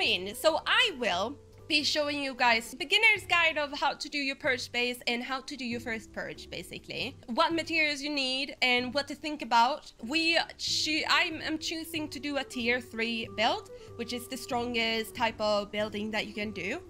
in. So I will be showing you guys beginner's guide of how to do your purge base and how to do your first purge basically. What materials you need and what to think about. We I am choosing to do a tier 3 build which is the strongest type of building that you can do.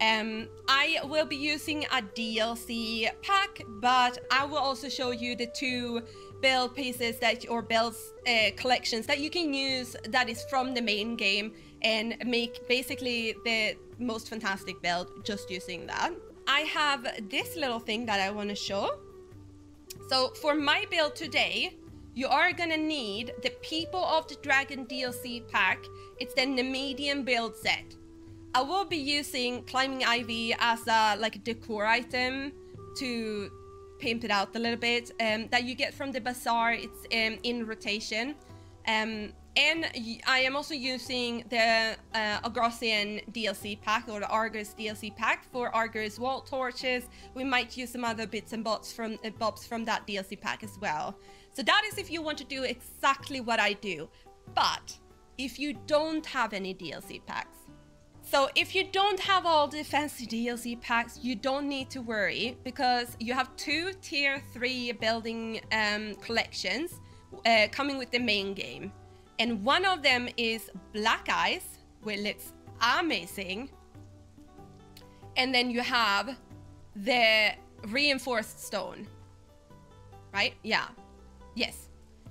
Um, I will be using a DLC pack but I will also show you the two build pieces that or builds uh, collections that you can use that is from the main game and make basically the most fantastic build just using that. I have this little thing that I want to show. So for my build today, you are gonna need the People of the Dragon DLC pack. It's the Nemedian build set. I will be using Climbing Ivy as a like decor item to pimp it out a little bit um, that you get from the bazaar. It's um, in rotation. Um, and I am also using the uh, Agracian DLC pack or the Argos DLC pack for Argos wall Torches. We might use some other bits and bobs from, uh, bobs from that DLC pack as well. So that is if you want to do exactly what I do. But if you don't have any DLC packs, so if you don't have all the fancy DLC packs, you don't need to worry because you have two tier 3 building um, collections uh, coming with the main game. And one of them is Black Ice, which looks amazing. And then you have the reinforced stone. Right? Yeah. Yes.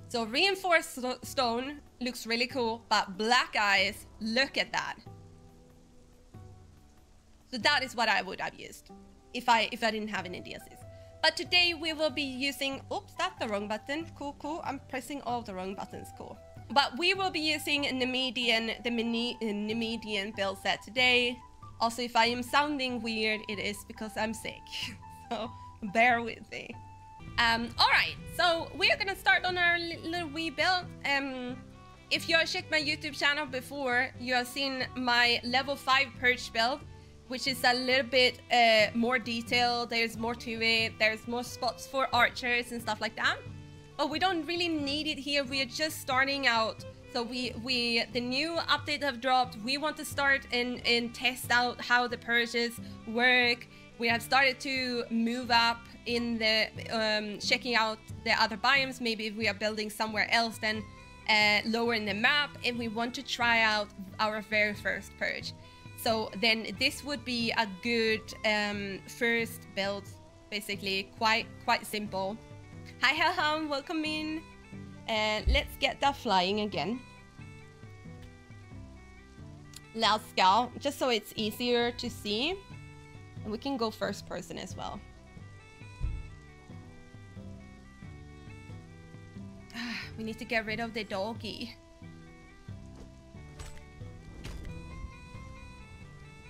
So reinforced stone looks really cool, but Black Ice, look at that. So that is what I would have used if I if I didn't have any DLCs. But today we will be using, oops, that's the wrong button. Cool, cool. I'm pressing all the wrong buttons, cool. But we will be using Nemedian, the mini Nemedian build set today. Also, if I am sounding weird, it is because I'm sick. so bear with me. Um, all right, so we are gonna start on our little wee build. Um, if you have checked my YouTube channel before, you have seen my level 5 purge build which is a little bit uh, more detailed. There's more to it. There's more spots for archers and stuff like that. But we don't really need it here. We are just starting out. So we, we the new update have dropped. We want to start and, and test out how the purges work. We have started to move up in the um, checking out the other biomes. Maybe if we are building somewhere else, then uh, lower in the map. And we want to try out our very first purge. So then this would be a good um, first build, basically quite quite simple. Hi Helham, welcome in. And let's get that flying again. Let's go, just so it's easier to see. And we can go first person as well. Ah, we need to get rid of the doggy.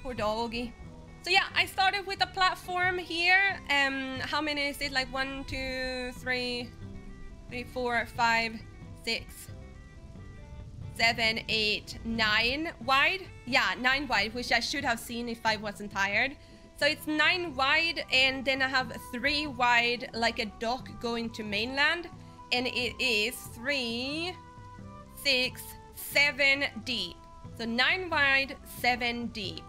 Poor doggy. So yeah, I started with a platform here. Um, how many is it? Like one, two, three, three, four, five, six, seven, eight, nine wide. Yeah, nine wide, which I should have seen if I wasn't tired. So it's nine wide, and then I have three wide, like a dock going to mainland. And it is three, six, seven deep. So nine wide, seven deep.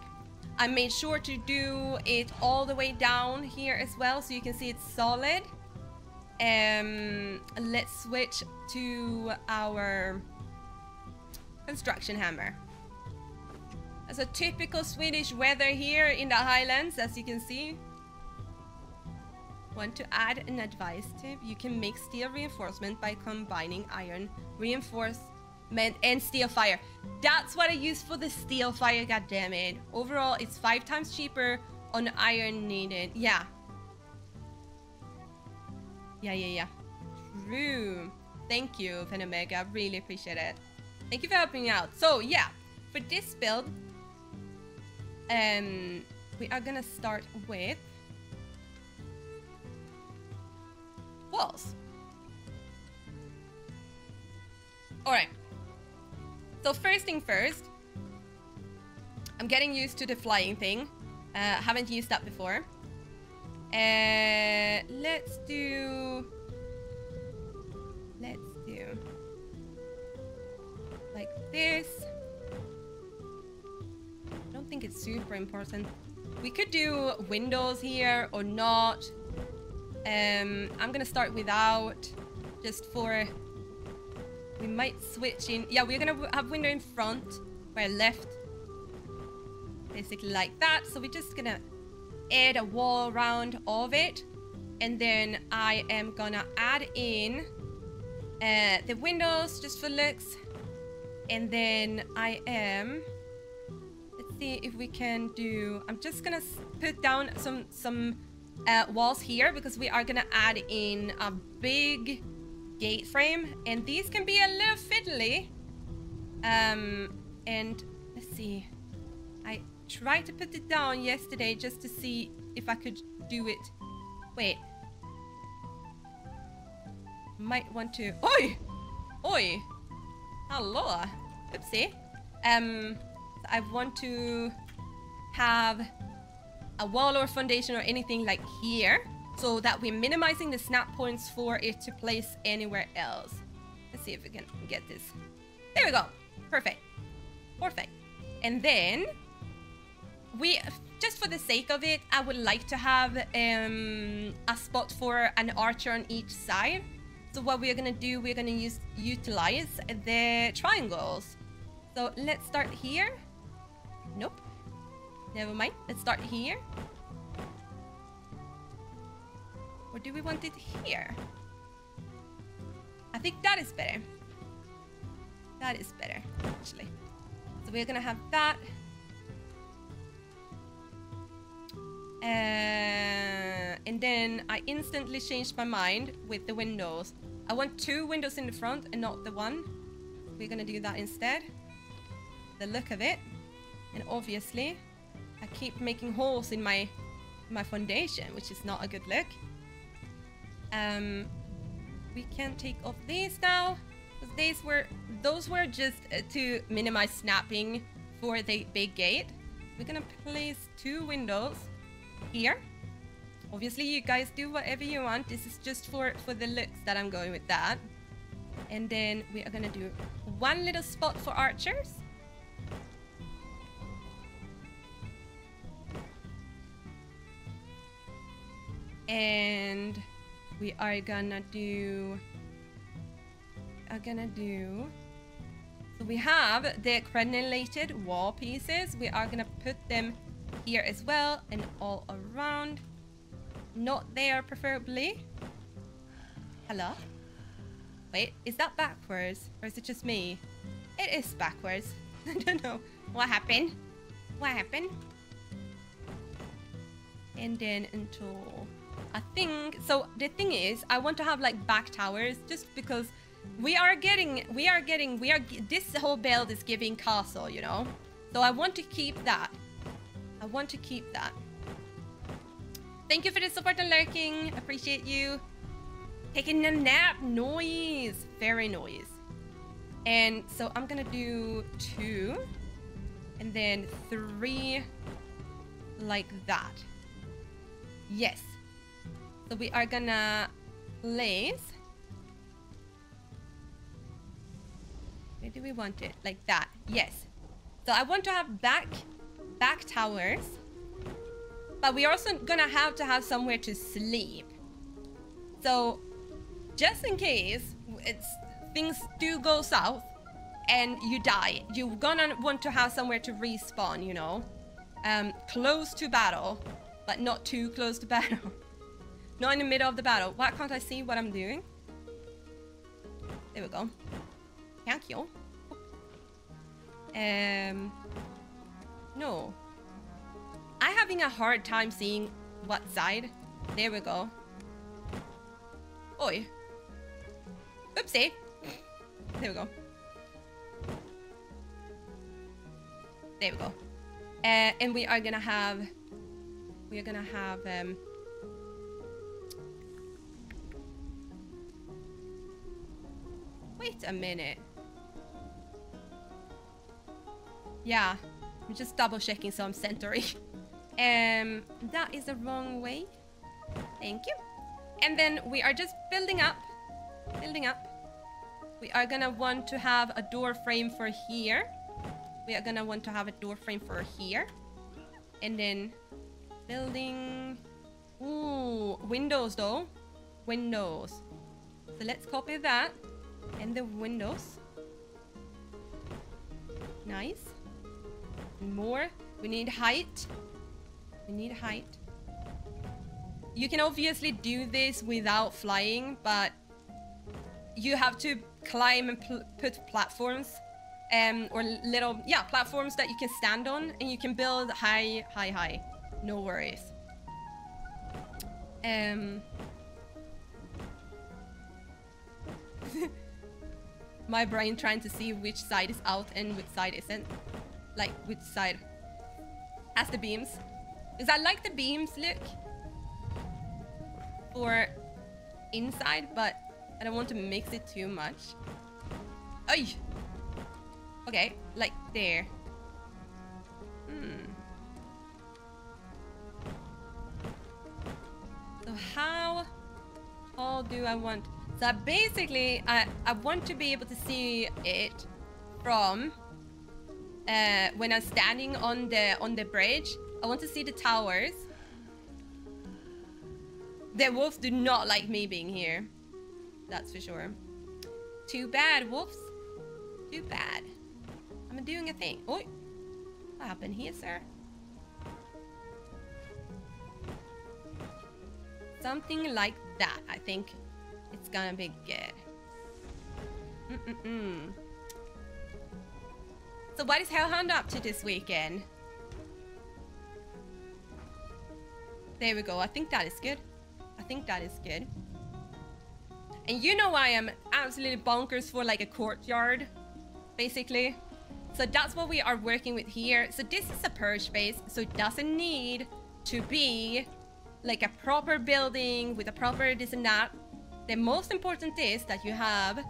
I made sure to do it all the way down here as well so you can see it's solid. Um, let's switch to our construction hammer. As a typical Swedish weather here in the highlands, as you can see. Want to add an advice tip? You can make steel reinforcement by combining iron and steelfire. That's what I use for the steelfire, God damn it! Overall, it's five times cheaper on iron needed. Yeah. Yeah, yeah, yeah. True. Thank you, Venomega. I really appreciate it. Thank you for helping me out. So, yeah. For this build, um, we are gonna start with walls. Alright. So first thing first, I'm getting used to the flying thing. Uh, haven't used that before. Uh, let's do... Let's do... Like this. I don't think it's super important. We could do windows here or not. Um, I'm gonna start without, just for... We might switch in... Yeah, we're gonna have window in front, by left. Basically like that. So we're just gonna add a wall around of it. And then I am gonna add in uh, the windows just for looks. And then I am let's see if we can do... I'm just gonna put down some some uh, walls here because we are gonna add in a big gate frame. And these can be a little fiddly. Um, and let's see. I tried to put it down yesterday just to see if I could do it. Wait. Might want to... Oi! Oi! Hello! Oopsie. Um, I want to have a wall or foundation or anything like here so that we're minimizing the snap points for it to place anywhere else. Let's see if we can get this. There we go. Perfect. Perfect. And then we, just for the sake of it, I would like to have um, a spot for an archer on each side. So what we're gonna do, we're gonna use utilize the triangles. So let's start here. Nope. Never mind. Let's start here. Or do we want it here? I think that is better. That is better, actually. So we're gonna have that. Uh, and then I instantly changed my mind with the windows. I want two windows in the front and not the one. We're gonna do that instead. The look of it. And obviously, I keep making holes in my my foundation, which is not a good look. Um, we can take off these now. These were those were just uh, to minimize snapping for the big gate. We're gonna place two windows here. Obviously, you guys do whatever you want. This is just for for the looks that I'm going with that. And then we are gonna do one little spot for archers and we are gonna do are gonna do. So we have the crenellated wall pieces. We are gonna put them here as well and all around. Not there preferably. Hello? Wait is that backwards or is it just me? It is backwards. I don't know. What happened? What happened? And then until I think so the thing is I want to have like back towers just because we are getting we are getting we are this whole build is giving castle you know? So I want to keep that. I want to keep that. Thank you for the support and lurking. Appreciate you. Taking a nap. Noise. Very noise. And so I'm gonna do two and then three like that. Yes so we are gonna place. Where do we want it? Like that. Yes. So I want to have back back towers. But we're also gonna have to have somewhere to sleep. So just in case it's things do go south and you die, you're gonna want to have somewhere to respawn, you know? Um, close to battle, but not too close to battle. Not in the middle of the battle. Why can't I see what I'm doing? There we go. Thank you. Um, no. I'm having a hard time seeing what side. There we go. Oi. Oopsie. There we go. There we go. Uh, and we are gonna have... We are gonna have... Um, Wait a minute. Yeah, I'm just double checking so I'm centering. um, that is the wrong way. Thank you. And then we are just building up, building up. We are gonna want to have a door frame for here. we are gonna want to have a door frame for here. And then building... Ooh, windows though. Windows. So let's copy that. And the windows. Nice. More. We need height. We need height. You can obviously do this without flying, but you have to climb and pl put platforms um, or little, yeah, platforms that you can stand on and you can build high, high, high. No worries. Um, my brain trying to see which side is out and which side isn't. Like, which side has the beams. Because I like the beams look for inside, but I don't want to mix it too much. Ay! Okay, like there. Hmm. So how tall do I want? So basically, I, I want to be able to see it from uh, when I'm standing on the on the bridge. I want to see the towers. The wolves do not like me being here. That's for sure. Too bad, wolves. Too bad. I'm doing a thing. Oi. What happened here, sir? Something like that, I think. It's gonna be good. Mm -mm -mm. So what is Hellhound up to this weekend? There we go. I think that is good. I think that is good. And you know I am absolutely bonkers for like a courtyard, basically. So that's what we are working with here. So this is a purge space, so it doesn't need to be like a proper building with a proper this and that. The most important is that you have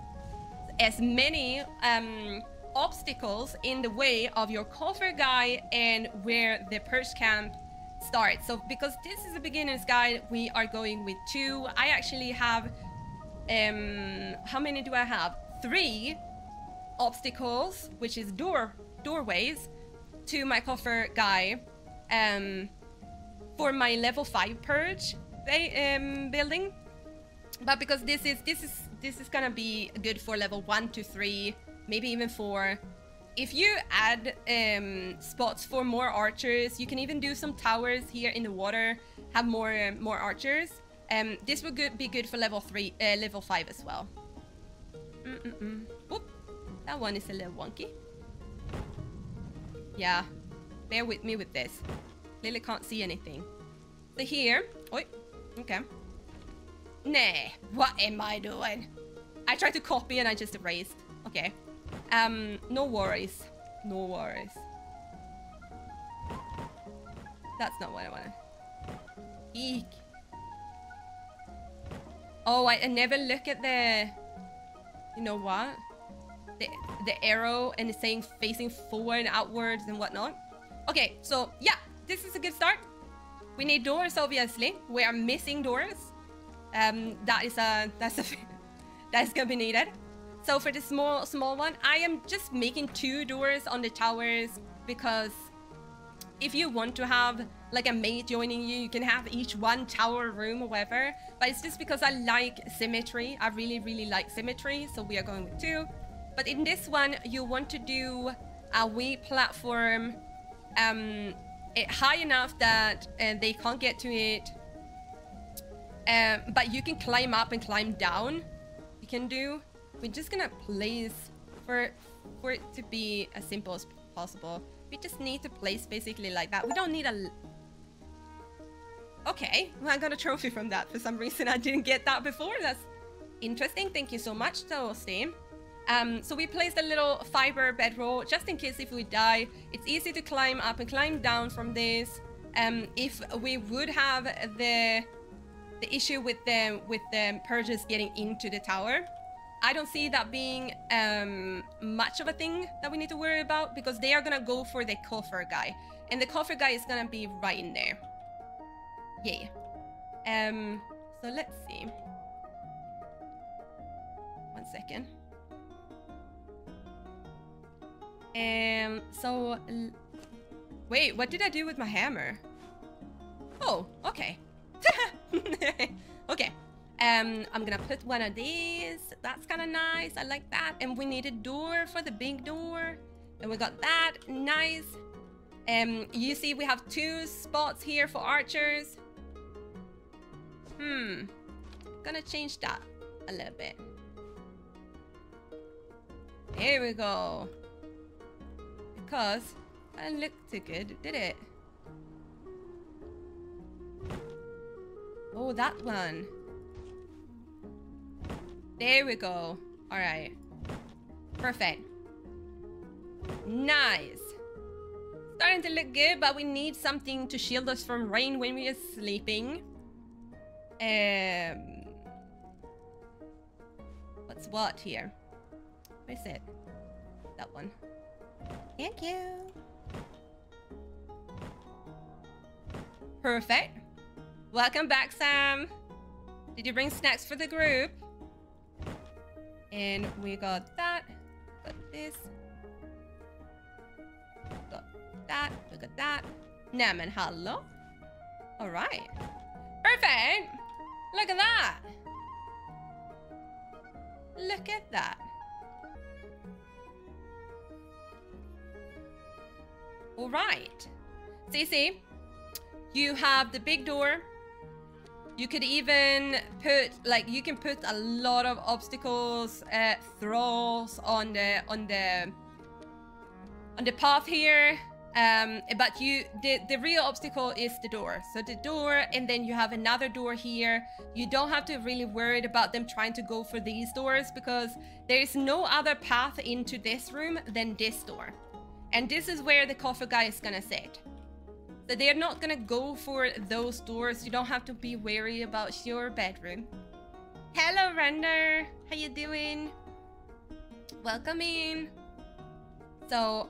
as many um, obstacles in the way of your coffer guy and where the purge camp starts. So because this is a beginner's guide, we are going with two. I actually have, um, how many do I have? Three obstacles, which is door doorways, to my coffer guy, um, for my level five purge um, building. But because this is this is this is gonna be good for level one to three, maybe even four. If you add um, spots for more archers, you can even do some towers here in the water, have more more archers. Um, this would good, be good for level three, uh, level five as well. Mm -mm -mm. That one is a little wonky. Yeah, bear with me with this. Lily can't see anything. So here, oi, okay. Nah, what am I doing? I tried to copy and I just erased. Okay. Um, no worries. No worries. That's not what I wanted. Eek. Oh, I, I never look at the... You know what? The, the arrow and it's saying facing forward and outwards and whatnot. Okay, so yeah, this is a good start. We need doors, obviously. We are missing doors. Um, that is a that's a that's gonna be needed. So for the small small one, I am just making two doors on the towers because if you want to have like a mate joining you, you can have each one tower room or whatever. But it's just because I like symmetry. I really, really like symmetry. So we are going with two. But in this one, you want to do a wee platform um, it, high enough that uh, they can't get to it. Um, but you can climb up and climb down. You can do. We're just gonna place for for it to be as simple as possible. We just need to place basically like that. We don't need a... Okay, well, I got a trophy from that. For some reason, I didn't get that before. That's interesting. Thank you so much, Steam. Um, so we placed a little fiber bedroll just in case if we die. It's easy to climb up and climb down from this. Um, if we would have the the issue with them with the purges getting into the tower, I don't see that being um, much of a thing that we need to worry about because they are gonna go for the coffer guy, and the coffer guy is gonna be right in there. Yeah. Um. So let's see. One second. Um, so... Wait, what did I do with my hammer? Oh, okay. okay. Um, I'm gonna put one of these. That's kind of nice. I like that. And we need a door for the big door. And we got that. Nice. Um, you see we have two spots here for archers. Hmm. Gonna change that a little bit. Here we go. Because that didn't look too good, did it? Oh, that one. There we go. All right. Perfect. Nice. Starting to look good, but we need something to shield us from rain when we are sleeping. Um, what's what here? Where's it? That one. Thank you. Perfect. Welcome back, Sam. Did you bring snacks for the group? And we got that. Got this. Got that. We got that. Namen hello. All right. Perfect. Look at that. Look at that. All right. Cece, you have the big door. You could even put like you can put a lot of obstacles, uh, throws on the on the on the path here. Um, but you the the real obstacle is the door. So the door, and then you have another door here. You don't have to really worry about them trying to go for these doors because there is no other path into this room than this door. And this is where the coffer guy is gonna sit. So they're not gonna go for those doors. You don't have to be wary about your bedroom. Hello, Render. How you doing? Welcome in. So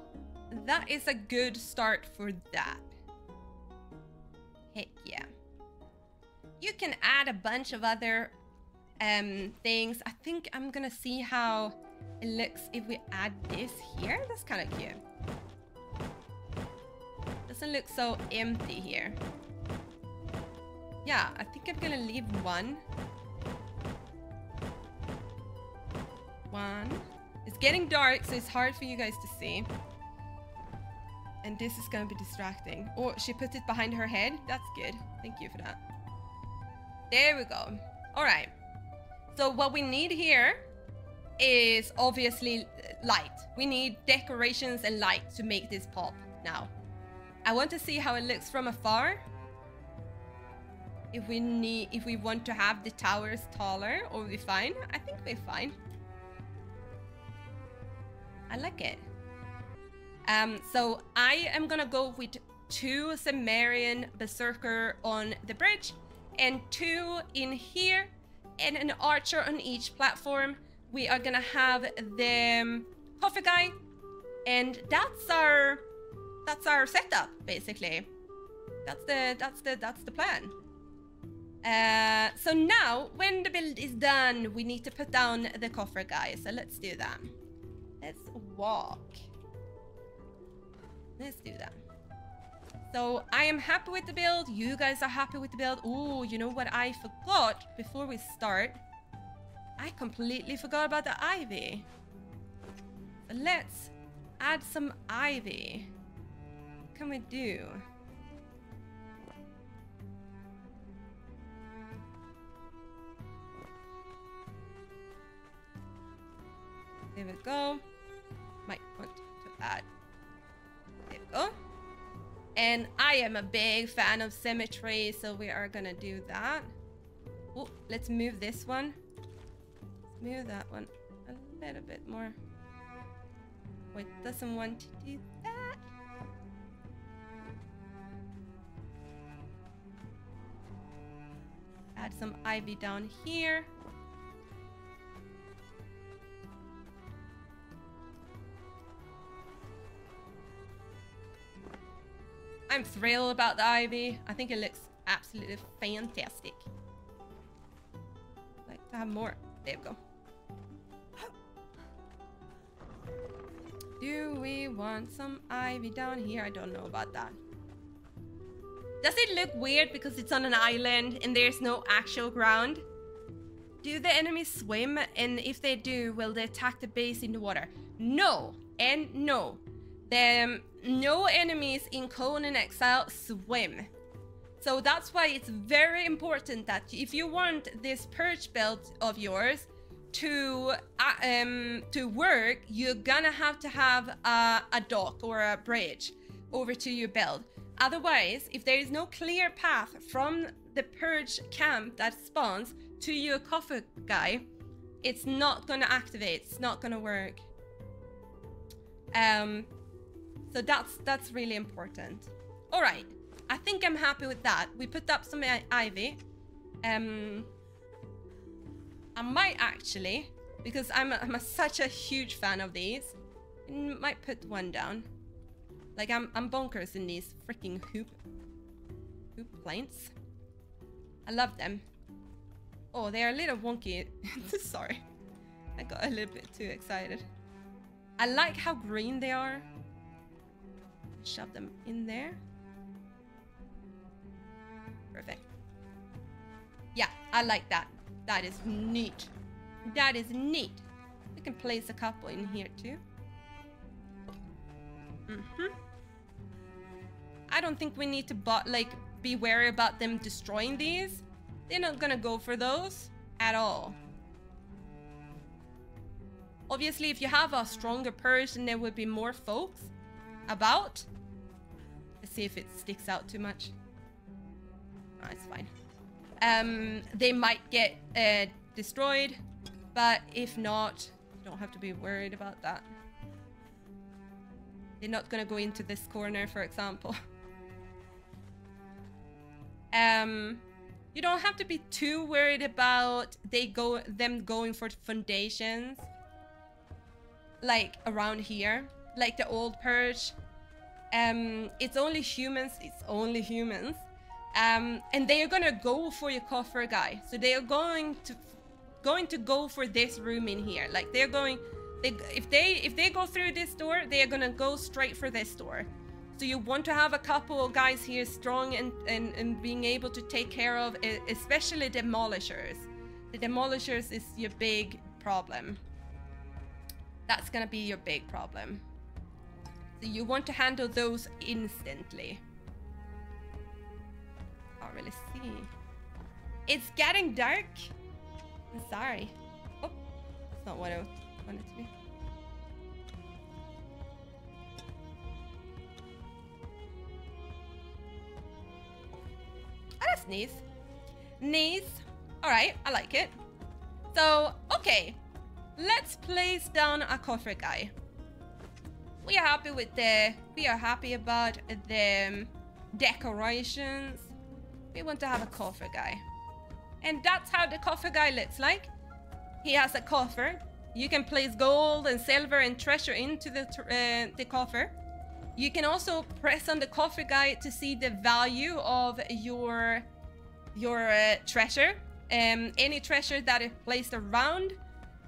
that is a good start for that. Heck yeah. You can add a bunch of other um, things. I think I'm gonna see how it looks if we add this here. That's kind of cute. Doesn't look so empty here. Yeah, I think I'm gonna leave one. One. It's getting dark, so it's hard for you guys to see. And this is gonna be distracting. Oh, she put it behind her head. That's good. Thank you for that. There we go. All right. So what we need here is obviously light. We need decorations and light to make this pop now. I want to see how it looks from afar. If we need, if we want to have the towers taller or we fine. I think we're fine. I like it. Um, so I am gonna go with two Cimmerian Berserker on the bridge and two in here and an archer on each platform. We are gonna have the coffer guy and that's our that's our setup basically. That's the that's the that's the plan. Uh, so now when the build is done, we need to put down the coffer guy. So let's do that. Let's walk. Let's do that. So I am happy with the build. You guys are happy with the build. Oh, you know what I forgot before we start? I completely forgot about the ivy. So let's add some ivy. Can we do? There we go. Might want to add there we go. And I am a big fan of symmetry, so we are gonna do that. Oh, let's move this one. Move that one a little bit more. Wait, doesn't want to do Add some ivy down here. I'm thrilled about the ivy. I think it looks absolutely fantastic. I'd like to have more. There we go. Do we want some ivy down here? I don't know about that. Does it look weird because it's on an island and there's no actual ground? Do the enemies swim? And if they do, will they attack the base in the water? No, and no. The, no enemies in Conan Exile swim. So that's why it's very important that if you want this purge belt of yours to uh, um, to work, you're gonna have to have a, a dock or a bridge over to your belt. Otherwise, if there is no clear path from the purge camp that spawns to your coffer guy, it's not gonna activate. It's not gonna work. Um, so that's that's really important. All right, I think I'm happy with that. We put up some ivy. Um, I might actually, because I'm, a, I'm a, such a huge fan of these, might put one down. Like I'm I'm bonkers in these freaking hoop hoop planks. I love them. Oh, they're a little wonky. Sorry. I got a little bit too excited. I like how green they are. Shove them in there. Perfect. Yeah, I like that. That is neat. That is neat. We can place a couple in here too. Mm hmm I don't think we need to like be wary about them destroying these. They're not gonna go for those at all. Obviously, if you have a stronger person, there would be more folks about. Let's see if it sticks out too much. Oh, it's fine. Um, they might get uh, destroyed, but if not, you don't have to be worried about that. They're not gonna go into this corner, for example. um, you don't have to be too worried about they go them going for foundations like around here like the old purge. Um it's only humans it's only humans. Um and they are gonna go for your coffer guy. So they are going to going to go for this room in here. Like they're going they if they if they go through this door they are gonna go straight for this door so you want to have a couple of guys here strong and, and, and being able to take care of especially demolishers. The demolishers is your big problem. That's gonna be your big problem. So you want to handle those instantly. Can't really see. It's getting dark. I'm sorry. Oh, that's not what I wanted to be. Oh, that's nice. Nice. All right, I like it. So, okay. Let's place down a coffer guy. We are happy with the... We are happy about the decorations. We want to have a coffer guy. And that's how the coffer guy looks like. He has a coffer. You can place gold and silver and treasure into the, uh, the coffer. You can also press on the coffer guy to see the value of your your uh, treasure. Um, any treasure that is placed around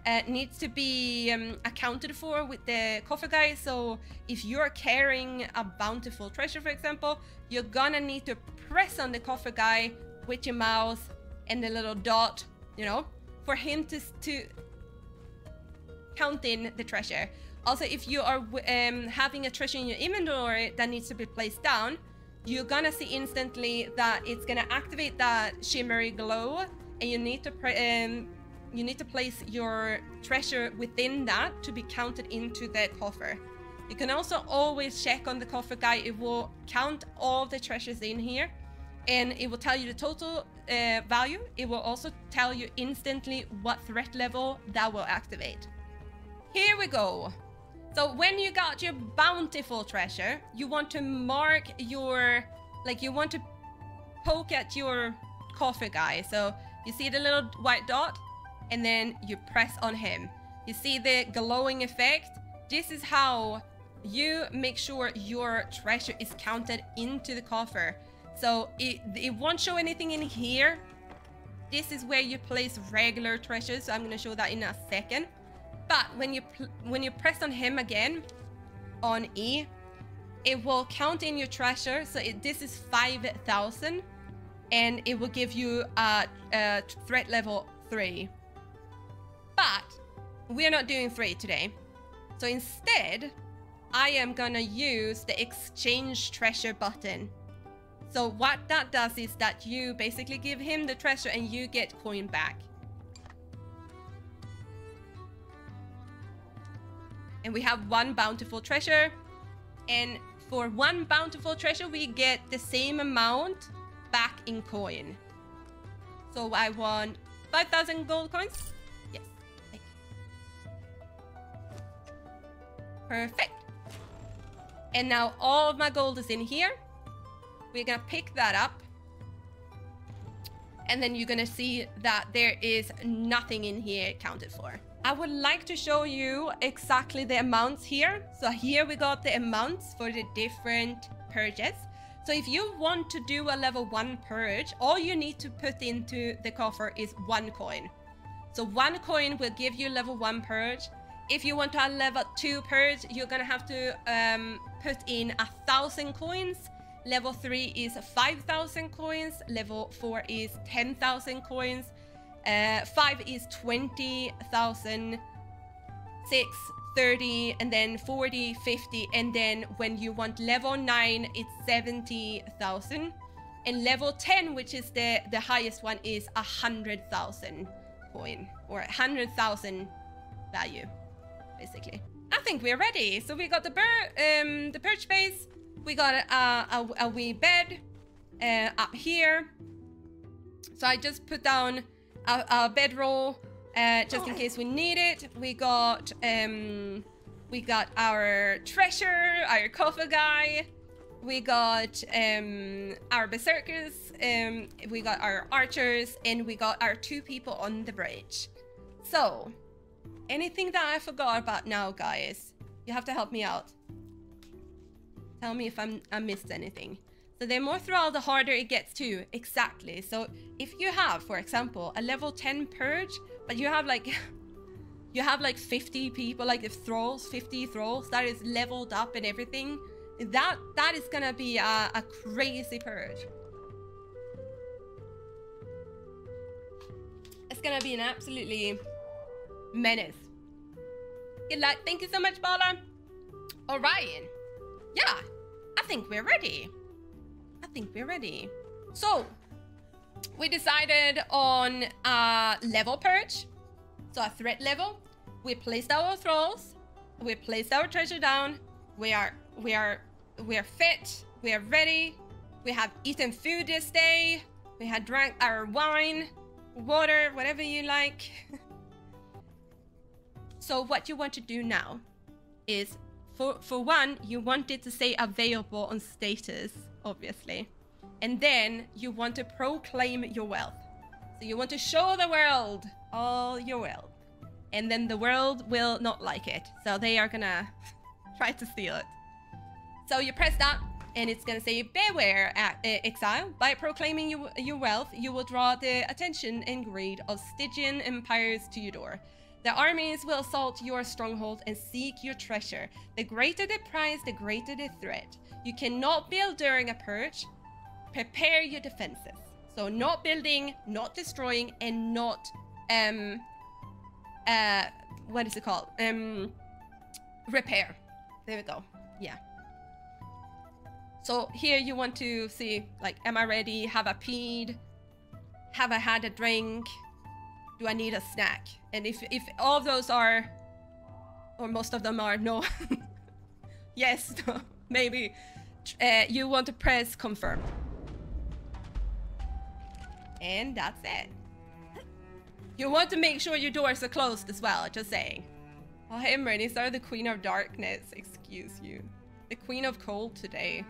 uh, needs to be um, accounted for with the coffer guy. So if you're carrying a bountiful treasure, for example, you're gonna need to press on the coffer guy with your mouse and the little dot, you know, for him to to count in the treasure. Also, if you are um, having a treasure in your inventory that needs to be placed down, you're gonna see instantly that it's gonna activate that shimmery glow, and you need to um, you need to place your treasure within that to be counted into the coffer. You can also always check on the coffer guy. It will count all the treasures in here, and it will tell you the total uh, value. It will also tell you instantly what threat level that will activate. Here we go. So when you got your bountiful treasure, you want to mark your, like you want to poke at your coffer guy. So you see the little white dot and then you press on him. You see the glowing effect? This is how you make sure your treasure is counted into the coffer. So it, it won't show anything in here. This is where you place regular treasures. So I'm going to show that in a second. But when you when you press on him again, on E, it will count in your treasure. So it, this is 5,000 and it will give you a, a threat level 3. But we're not doing 3 today. So instead, I am gonna use the exchange treasure button. So what that does is that you basically give him the treasure and you get coin back. And we have one bountiful treasure. And for one bountiful treasure, we get the same amount back in coin. So I want 5,000 gold coins. Yes, thank you. Perfect. And now all of my gold is in here. We're gonna pick that up. And then you're gonna see that there is nothing in here counted for. I would like to show you exactly the amounts here. So here we got the amounts for the different purges. So if you want to do a level 1 purge, all you need to put into the coffer is one coin. So one coin will give you level 1 purge. If you want to level 2 purge, you're gonna have to um, put in a thousand coins. Level 3 is 5,000 coins. Level 4 is 10,000 coins. Uh, 5 is 20,000. 6, 30, and then 40, 50, and then when you want level 9, it's 70,000. And level 10, which is the, the highest one, is 100,000 coin, or 100,000 value, basically. I think we're ready. So we got the, um, the purge base, we got a, a, a wee bed uh, up here. So I just put down a, a bedroll uh, just in case we need it. We got um, we got our treasure, our guy. We got um, our berserkers. Um, we got our archers, and we got our two people on the bridge. So, anything that I forgot about now, guys, you have to help me out. Tell me if I'm I missed anything. So the more thrall, the harder it gets too. Exactly. So if you have, for example, a level 10 purge, but you have like you have like 50 people, like if thralls, 50 thralls that is leveled up and everything, that that is gonna be a, a crazy purge. It's gonna be an absolutely menace. Good luck. Thank you so much, Bala. Orion. Yeah, I think we're ready. I think we're ready. So, we decided on a level purge. So a threat level. We placed our thralls. We placed our treasure down. We are we are we are fit. We are ready. We have eaten food this day. We had drank our wine, water, whatever you like. so what you want to do now is for for one, you want it to stay available on status, obviously. And then you want to proclaim your wealth. So you want to show the world all your wealth. And then the world will not like it. So they are gonna try to steal it. So you press that and it's gonna say beware uh, exile by proclaiming you, your wealth you will draw the attention and greed of stygian empires to your door the armies will assault your stronghold and seek your treasure the greater the prize the greater the threat you cannot build during a purge prepare your defenses. So not building, not destroying, and not um uh what is it called? Um repair. There we go. Yeah. So here you want to see like am I ready? Have I peed? Have I had a drink? Do I need a snack? And if if all of those are or most of them are no. yes, no, maybe. Uh, you want to press confirm. And that's it. You want to make sure your doors are closed as well, just saying. Oh, hey, Marissa, the Queen of Darkness. Excuse you. The Queen of Cold today.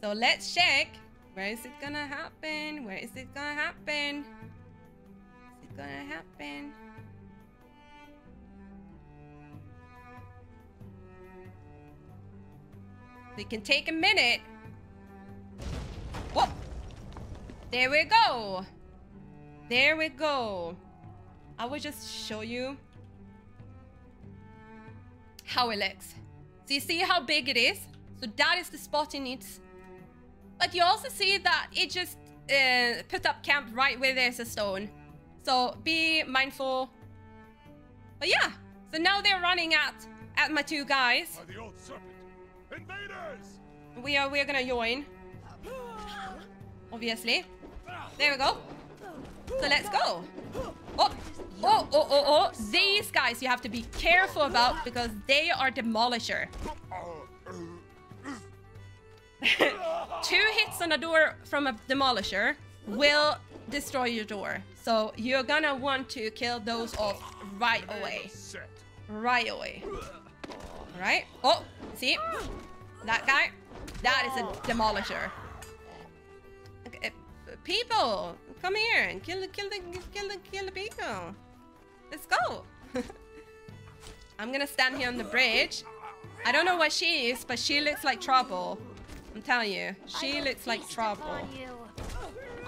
So let's check. Where is it gonna happen? Where is it gonna happen? Is it gonna happen? We can take a minute. Whoop! There we go. There we go. I will just show you how it looks. So you see how big it is? So that is the spot it needs. But you also see that it just uh, put up camp right where there's a stone. So be mindful. But yeah, so now they're running at at my two guys. By the old serpent. Invaders! We are we're gonna join. Obviously. There we go. So let's go. Oh, oh, oh, oh, oh. These guys you have to be careful about because they are demolisher. Two hits on a door from a demolisher will destroy your door. So you're gonna want to kill those off right away. Right away. Alright. Oh, see? That guy? That is a demolisher. Okay, uh, people, come here and kill the kill the kill the kill the people. Let's go. I'm gonna stand here on the bridge. I don't know what she is, but she looks like trouble. I'm telling you, she looks like trouble.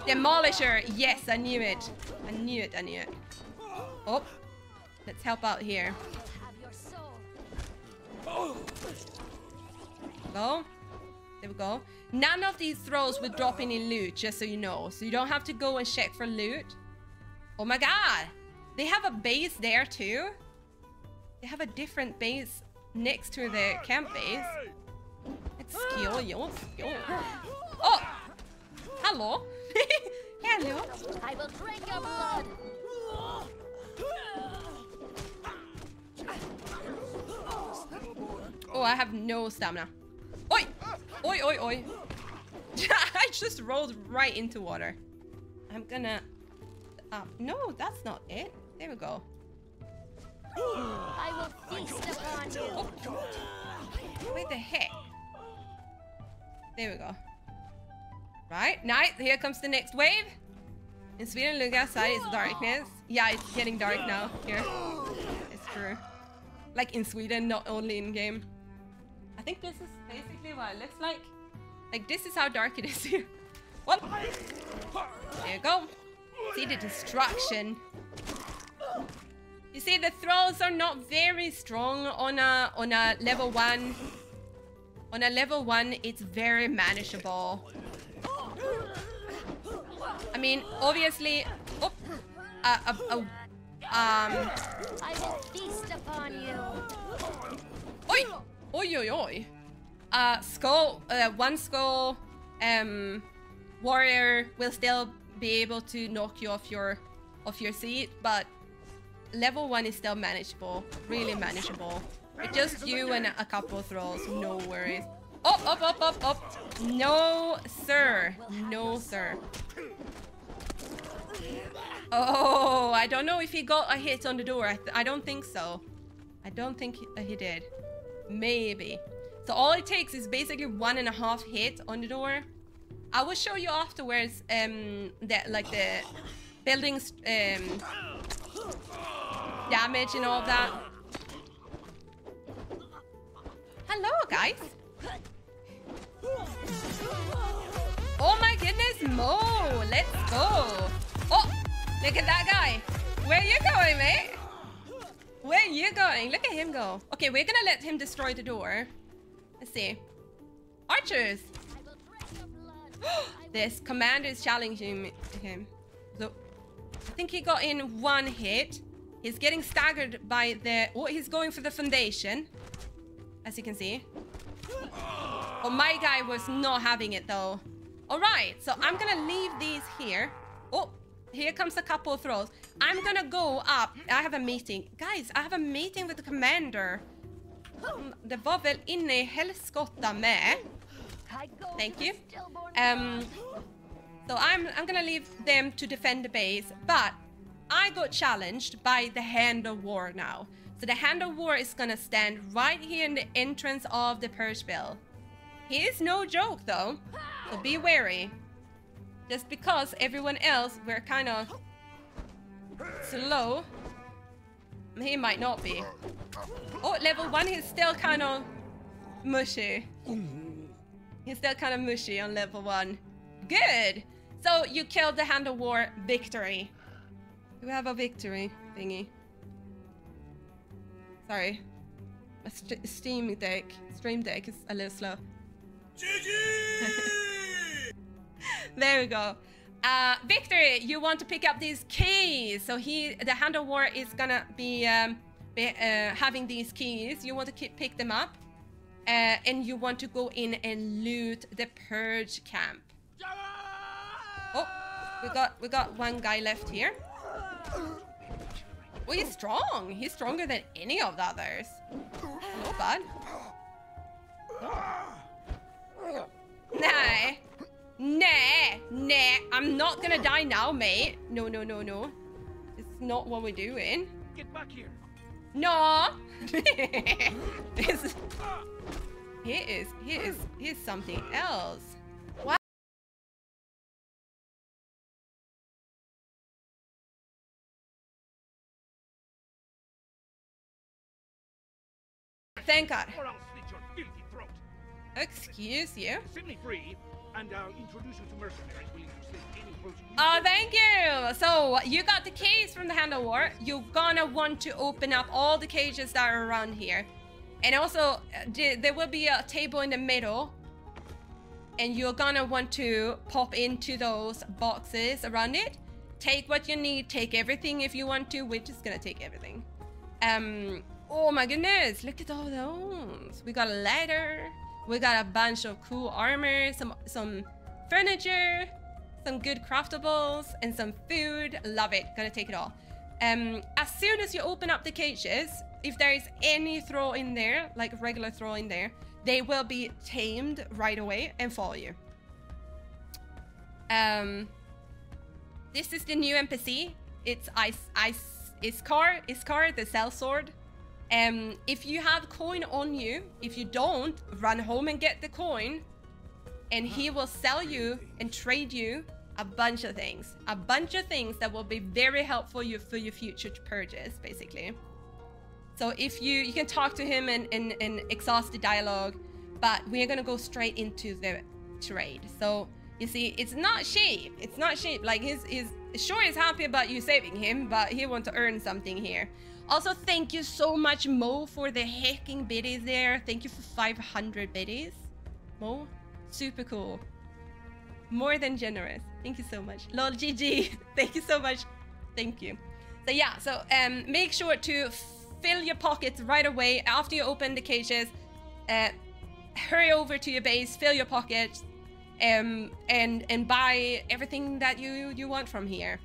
Demolisher. Yes, I knew it. I knew it. I knew it. Oh, let's help out here. Go. There we go. None of these thralls will drop any loot, just so you know. So you don't have to go and check for loot. Oh my god. They have a base there too. They have a different base next to the camp base. Let's skill you. Skill. Oh! Hello. Hello. I will drink your blood. Ah! Oh, I have no stamina. Oi! Oi, oi, oi. I just rolled right into water. I'm gonna... Uh, no, that's not it. There we go. I will feast upon you. Oh. God. Where the heck? There we go. Right, nice. Here comes the next wave. In Sweden, look outside, it's darkness. Yeah, it's getting dark now here. It's true. Like in Sweden, not only in game. I think this is basically what it looks like. Like this is how dark it is here. What? There you go. See the destruction. You see, the thralls are not very strong on a on a level one. On a level one, it's very manageable. I mean, obviously, oh, uh, uh, uh, um, I will feast upon you. oi, oi, oi, oi. Uh, skull, uh, one skull, um, warrior will still be able to knock you off your, off your seat, but level one is still manageable, really manageable. With just you and a couple thralls, no worries. Up, up, up, up, up. No, sir. No, sir. Oh, I don't know if he got a hit on the door. I, I don't think so. I don't think he, uh, he did. Maybe. So all it takes is basically one and a half hit on the door. I will show you afterwards um that like the buildings um damage and all of that. Hello guys. Oh my goodness, Mo! Let's go! Oh! Look at that guy! Where you going, mate? Where are you going? Look at him go. Okay, we're gonna let him destroy the door. Let's see. Archers! This commander is challenging him. So, I think he got in one hit. He's getting staggered by the... Oh, he's going for the foundation. As you can see. Oh, my guy was not having it, though. All right, so I'm gonna leave these here. Oh, here comes a couple of thralls. I'm gonna go up. I have a meeting. Guys, I have a meeting with the commander. Mm, Det var väl inne i helskotta med. Thank you. Um, so I'm I'm gonna leave them to defend the base, but I got challenged by the Hand of War now. So the Hand of War is gonna stand right here in the entrance of the Purge Bill. He is no joke though, so be wary. Just because everyone else were kind of slow, he might not be. Oh, level one, he's still kind of mushy. He's still kind of mushy on level one. Good. So you killed the Hand of War victory. We have a victory thingy. Sorry. My st- Steam Deck, Stream Deck is a little slow. there we go. Uh, Victor, you want to pick up these keys. So he, the Hand of War is gonna be, um, be uh, having these keys. You want to keep, pick them up. Uh, and you want to go in and loot the Purge camp. Oh, we got we got one guy left here. Well, he's strong. He's stronger than any of the others. Not bad. Nah. Nah. Nah. I'm not gonna die now, mate. No, no, no, no. It's not what we're doing. Get back here! No. this, he is. He is. He is something else. What? Thank God. Excuse you. Set me free, and I'll introduce you to mercenaries willing to any Oh, thank you. So you got the keys from the Hand of War. You're gonna want to open up all the cages that are around here, and also uh, there will be a table in the middle, and you're gonna want to pop into those boxes around it. Take what you need. Take everything if you want to. We're just gonna take everything. Um. Oh my goodness! Look at all those. We got a ladder. We got a bunch of cool armor. Some some furniture some good craftables, and some food. Love it. Gonna take it all. Um, as soon as you open up the cages, if there is any thrall in there, like regular thrall in there, they will be tamed right away and follow you. Um, this is the new NPC. It's Ice Ice Iskar Iskar the Sellsword. Um, if you have coin on you, if you don't, run home and get the coin and he will sell you and trade you a bunch of things. A bunch of things that will be very helpful you for your future purchase basically. So if you you can talk to him and and, and exhaust the dialogue but we're gonna go straight into the trade. So you see it's not cheap. It's not cheap. Like he's he's sure is happy about you saving him but he wants to earn something here also thank you so much mo for the hacking biddies there thank you for 500 biddies mo Super cool. More than generous. Thank you so much. Lol GG. Thank you so much. Thank you. So yeah, so um make sure to fill your pockets right away after you open the cages. Uh hurry over to your base, fill your pockets, um and and buy everything that you you want from here.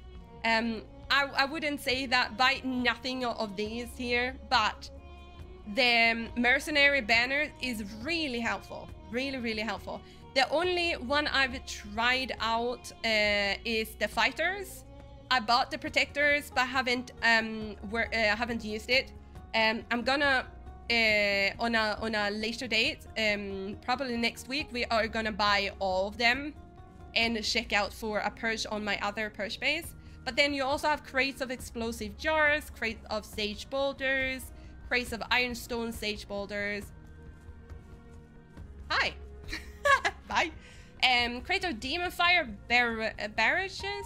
Um I, I wouldn't say that buy nothing of these here, but the mercenary banner is really helpful really really helpful. The only one i've tried out uh, is the fighters. I bought the protectors but haven't um wor- uh, haven't used it. Um i'm gonna uh, on a on a later date um probably next week we are gonna buy all of them and check out for a purge on my other purge base but then you also have crates of explosive jars crates of siege boulders crates of ironstone siege boulders Hi. Bye. Um, crates of demon fire bar- barrages,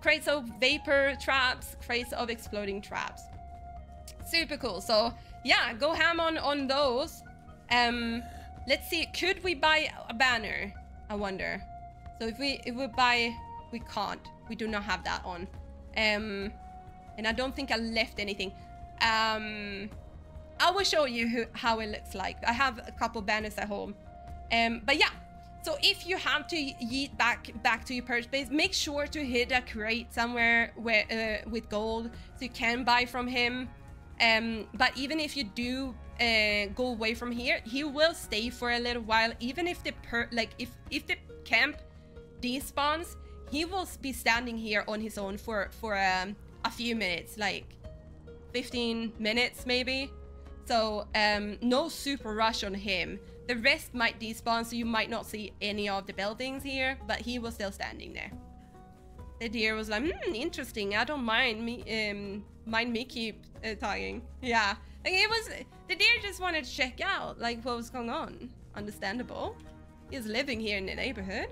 crates of vapor traps, crates of exploding traps. Super cool. So yeah, go ham on on those. Um, let's see. Could we buy a banner? I wonder. So if we if we buy, we can't. We do not have that on. Um, and I don't think I left anything. Um, I will show you who, how it looks like. I have a couple banners at home. Um, but yeah, so if you have to yeet back back to your purchase base, make sure to hit a crate somewhere where uh, with gold so you can buy from him. Um, but even if you do uh, go away from here, he will stay for a little while. Even if the per like if if the camp despawns, he will be standing here on his own for for um, a few minutes, like 15 minutes maybe. So um, no super rush on him. The rest might despawn, so you might not see any of the buildings here, but he was still standing there. The deer was like, hmm, interesting. I don't mind me, um, mind me keep uh. Yeah, like it was. The deer just wanted to check out, like what was going on. Understandable. He's living here in the neighborhood.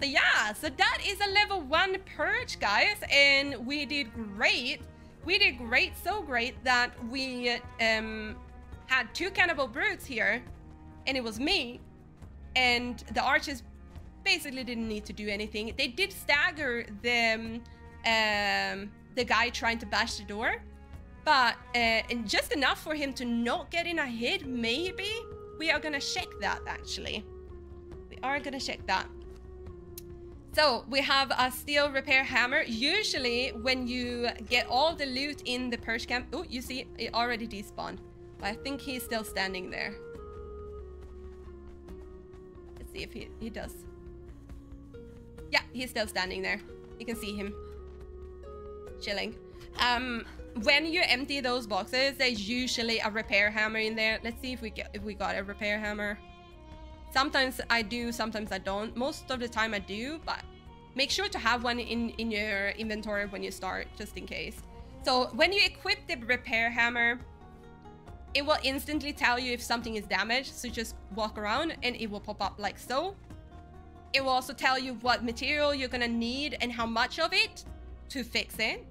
So yeah, so that is a level one purge, guys, and we did great. We did great, so great that we um had two cannibal brutes here, and it was me, and the archers basically didn't need to do anything. They did stagger the um, the guy trying to bash the door, but uh, and just enough for him to not get in a hit. Maybe we are gonna check that actually. We are gonna check that. So we have a steel repair hammer. Usually when you get all the loot in the purge camp, oh, you see it already despawned. But I think he's still standing there. Let's see if he, he does. Yeah, he's still standing there. You can see him chilling. Um, when you empty those boxes, there's usually a repair hammer in there. Let's see if we get if we got a repair hammer. Sometimes I do, sometimes I don't. Most of the time I do, but make sure to have one in, in your inventory when you start, just in case. So when you equip the repair hammer, it will instantly tell you if something is damaged. So just walk around and it will pop up like so. It will also tell you what material you're gonna need and how much of it to fix it.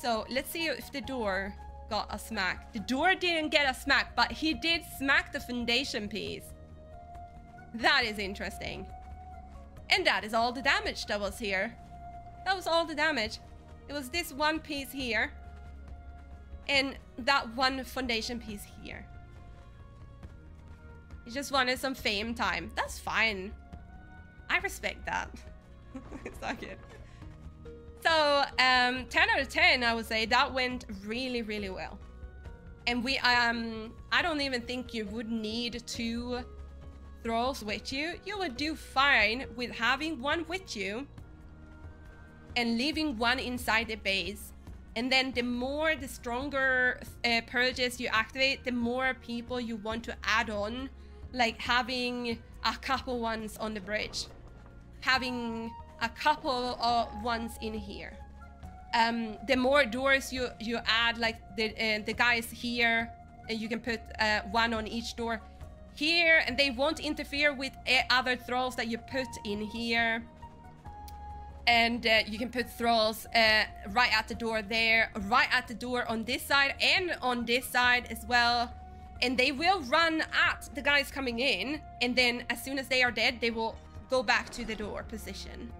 So let's see if the door got a smack. The door didn't get a smack, but he did smack the foundation piece. That is interesting. And that is all the damage that was here. That was all the damage. It was this one piece here. And that one foundation piece here. He just wanted some fame time. That's fine. I respect that. it's not good. So, um, 10 out of 10, I would say that went really, really well. And we, um, I don't even think you would need two thralls with you. You would do fine with having one with you and leaving one inside the base. And then the more, the stronger uh, purges you activate, the more people you want to add on. Like having a couple ones on the bridge. Having a couple of ones in here. Um, the more doors you you add, like the uh, the guys here, uh, you can put uh, one on each door here, and they won't interfere with uh, other thralls that you put in here. And uh, you can put thralls uh, right at the door there, right at the door on this side, and on this side as well. And they will run at the guys coming in, and then as soon as they are dead, they will go back to the door position.